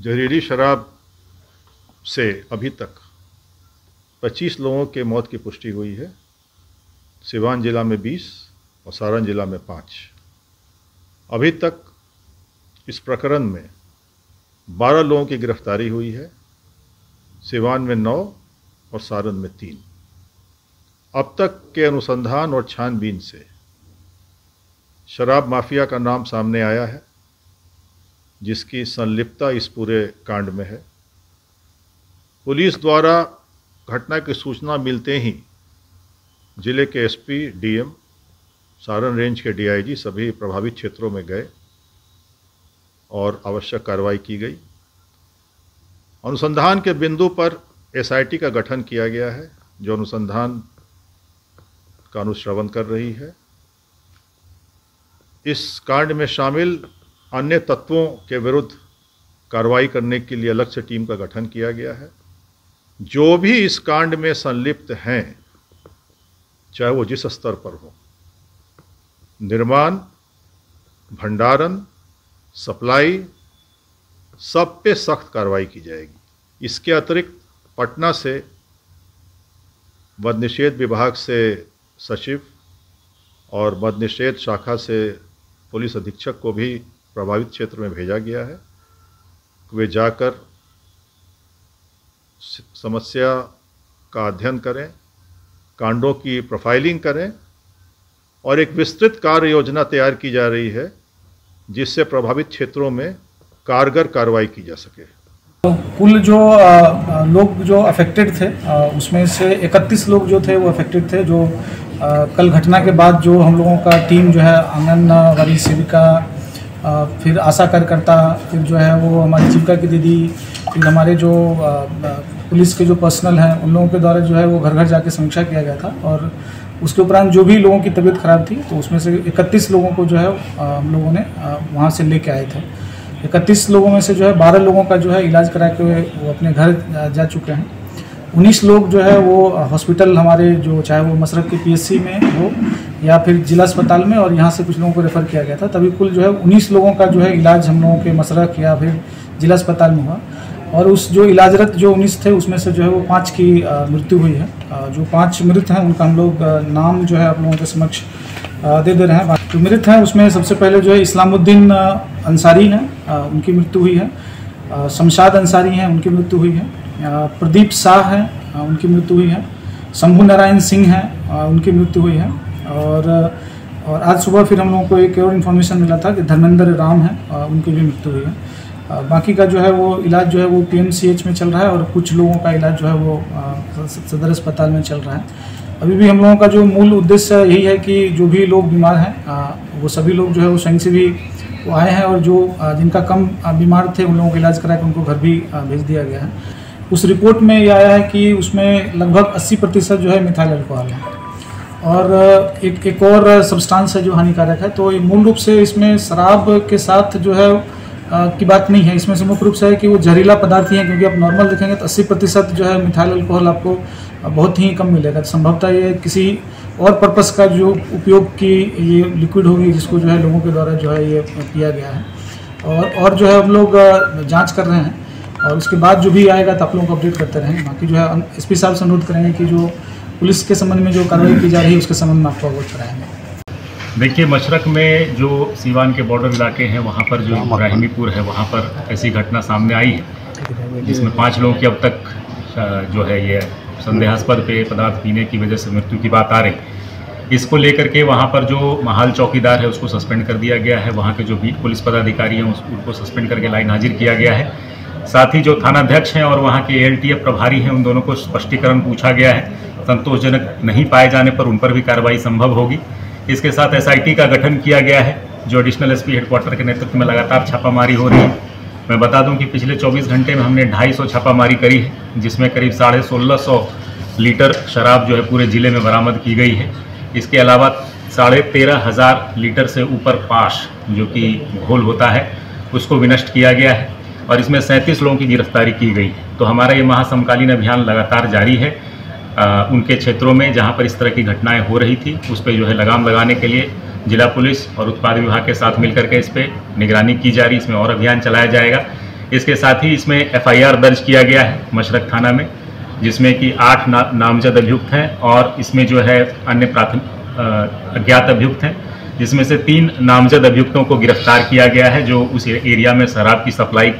जहरीली शराब से अभी तक 25 लोगों के मौत की पुष्टि हुई है। सिवान जिला में 20 और सारण जिला में पाँच। अभी तक इस प्रकरण में 12 लोगों की गिरफ्तारी हुई है। सिवान में नौ और सारण में तीन। अब तक के अनुसंधान और छानबीन से शराब माफिया का नाम सामने आया है। जिसकी संलिप्तता इस पूरे कांड में है। पुलिस द्वारा घटना की सूचना मिलते ही ज़िले के एसपी, डीएम, सारण रेंज के डीआईजी सभी प्रभावित क्षेत्रों में गए और आवश्यक कार्रवाई की गई। अनुसंधान के बिंदु पर एसआईटी का गठन किया गया है, जो अनुसंधान का अनुश्रवण कर रही है। इस कांड में शामिल अन्य तत्वों के विरुद्ध कार्रवाई करने के लिए अलग से टीम का गठन किया गया है। जो भी इस कांड में संलिप्त हैं, चाहे वो जिस स्तर पर हो, निर्माण, भंडारण, सप्लाई, सब पे सख्त कार्रवाई की जाएगी। इसके अतिरिक्त पटना से मद निषेध विभाग से सचिव और मद निषेध शाखा से पुलिस अधीक्षक को भी प्रभावित क्षेत्र में भेजा गया है। वे जाकर समस्या का अध्ययन करें कांडों की प्रोफाइलिंग करें और एक विस्तृत कार्य योजना तैयार की जा रही है जिससे प्रभावित क्षेत्रों में कारगर कार्रवाई की जा सके। कुल जो आ, लोग जो अफेक्टेड थे आ, उसमें से 31 लोग जो थे वो अफेक्टेड थे जो आ, कल घटना के बाद जो हम लोगों का टीम जो है आंगनबाड़ी सेविका फिर आशा कार्यकर्ता, फिर जो है वो हमारी जीविका की दीदी, फिर हमारे जो पुलिस के जो पर्सनल हैं, उन लोगों के द्वारा जो है वो घर घर जाके समीक्षा किया गया था और उसके उपरांत जो भी लोगों की तबीयत ख़राब थी तो उसमें से इकतीस लोगों को जो है हम लोगों ने वहाँ से लेके आए थे। इकतीस लोगों में से जो है बारह लोगों का जो है इलाज करा के वो अपने घर जा चुके हैं। उन्नीस लोग जो है वो हॉस्पिटल हमारे जो, चाहे वो मशरक के पीएससी में हो या फिर जिला अस्पताल में और यहाँ से कुछ लोगों को रेफ़र किया गया था। तभी कुल जो है उन्नीस लोगों का जो है इलाज हम लोगों के मसरक या फिर जिला अस्पताल में हुआ। और उस जो इलाजरत जो उन्नीस थे, उसमें से जो है वो पाँच की मृत्यु हुई है। जो पाँच मृत हैं, उनका हम लोग नाम जो है आप लोगों के समक्ष दे दे रहे हैं। जो मृत हैं, उसमें सबसे पहले जो है इस्लामुद्दीन अंसारी हैं। उनकी मृत्यु हुई है। शमशाद अंसारी हैं, उनकी मृत्यु हुई है। प्रदीप शाह हैं उनकी मृत्यु हुई है। शंभू नारायण सिंह हैं उनकी मृत्यु हुई है। और और आज सुबह फिर हम लोगों को एक और इन्फॉर्मेशन मिला था कि धर्मेंद्र राम हैं उनकी भी मृत्यु हुई है। बाकी का जो है वो इलाज जो है वो पीएमसीएच में चल रहा है और कुछ लोगों का इलाज जो है वो सदर अस्पताल में चल रहा है। अभी भी हम लोगों का जो मूल उद्देश्य यही है कि जो भी लोग बीमार हैं वो सभी लोग जो है वो स्वयं से भी वो आए हैं और जो जिनका कम बीमार थे उन लोगों का इलाज करा के उनको घर भी भेज दिया गया है। उस रिपोर्ट में ये आया है कि उसमें लगभग 80 प्रतिशत जो है मिथाइल अल्कोहल है। और एक एक और सब्सटेंस है जो हानिकारक है तो मूल रूप से इसमें शराब के साथ जो है आ, की बात नहीं है। इसमें से मुख्य रूप से है कि वो जहरीला पदार्थ ही है क्योंकि आप नॉर्मल देखेंगे तो 80 प्रतिशत जो है मिथाइल अल्कोहल आपको बहुत ही कम मिलेगा। संभवतः ये किसी और पर्पस का जो उपयोग की ये लिक्विड होगी जिसको जो है लोगों के द्वारा जो है ये किया गया है। और और जो है हम लोग जाँच कर रहे हैं और उसके बाद जो भी आएगा तो आप लोगों को अपडेट करते रहेंगे। बाकी जो है एस पी साहब से अनुरोध करेंगे कि जो पुलिस के संबंध में जो कार्रवाई की जा रही है उसके संबंध में आपको अवगत कराएँगे देखिए मशरक में जो सीवान के बॉर्डर इलाके हैं वहाँ पर जो इब्राहिमीपुर है वहाँ पर ऐसी घटना सामने आई है जिसमें पाँच लोगों की अब तक जो है ये संदेहास्पद पेय पदार्थ पीने की वजह से मृत्यु की बात आ रही। इसको लेकर के वहाँ पर जो महाल चौकीदार है उसको सस्पेंड कर दिया गया है। वहाँ के जो भी पुलिस पदाधिकारी हैं उनको सस्पेंड करके लाइन हाजिर किया गया है। साथ ही जो थानाध्यक्ष हैं और वहाँ के एल प्रभारी हैं उन दोनों को स्पष्टीकरण पूछा गया है। संतोषजनक नहीं पाए जाने पर उन पर भी कार्रवाई संभव होगी। इसके साथ एसआईटी का गठन किया गया है, जो एडिशनल एसपी हेडक्वार्टर के नेतृत्व में लगातार छापामारी हो रही है। मैं बता दूँ कि पिछले 24 घंटे में हमने 250 छापामारी करी है, जिसमें करीब साढ़े सोलह लीटर शराब जो है पूरे ज़िले में बरामद की गई है। इसके अलावा साढ़े तेरह हज़ार लीटर से ऊपर पाश जो कि घोल होता है, उसको विनष्ट किया गया है और इसमें सैंतीस लोगों की गिरफ्तारी की गई तो हमारा ये महासमकालीन अभियान लगातार जारी है। आ, उनके क्षेत्रों में जहाँ पर इस तरह की घटनाएँ हो रही थी उस पर जो है लगाम लगाने के लिए जिला पुलिस और उत्पाद विभाग के साथ मिलकर के इस पर निगरानी की जा रही इसमें और अभियान चलाया जाएगा। इसके साथ ही इसमें एफआईआर दर्ज किया गया है मशरक थाना में जिसमें कि आठ ना, नामजद अभियुक्त हैं और इसमें जो है अन्य प्राथमिक अज्ञात अभियुक्त हैं जिसमें से तीन नामजद अभियुक्तों को गिरफ़्तार किया गया है जो उस एरिया में शराब की सप्लाई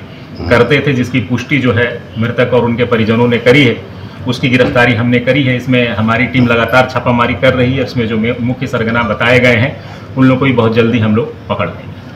करते थे जिसकी पुष्टि जो है मृतक और उनके परिजनों ने करी है। उसकी गिरफ्तारी हमने करी है। इसमें हमारी टीम लगातार छापामारी कर रही है। इसमें जो मुख्य सरगना बताए गए हैं, उन लोगों को भी बहुत जल्दी हम लोग पकड़ लेंगे।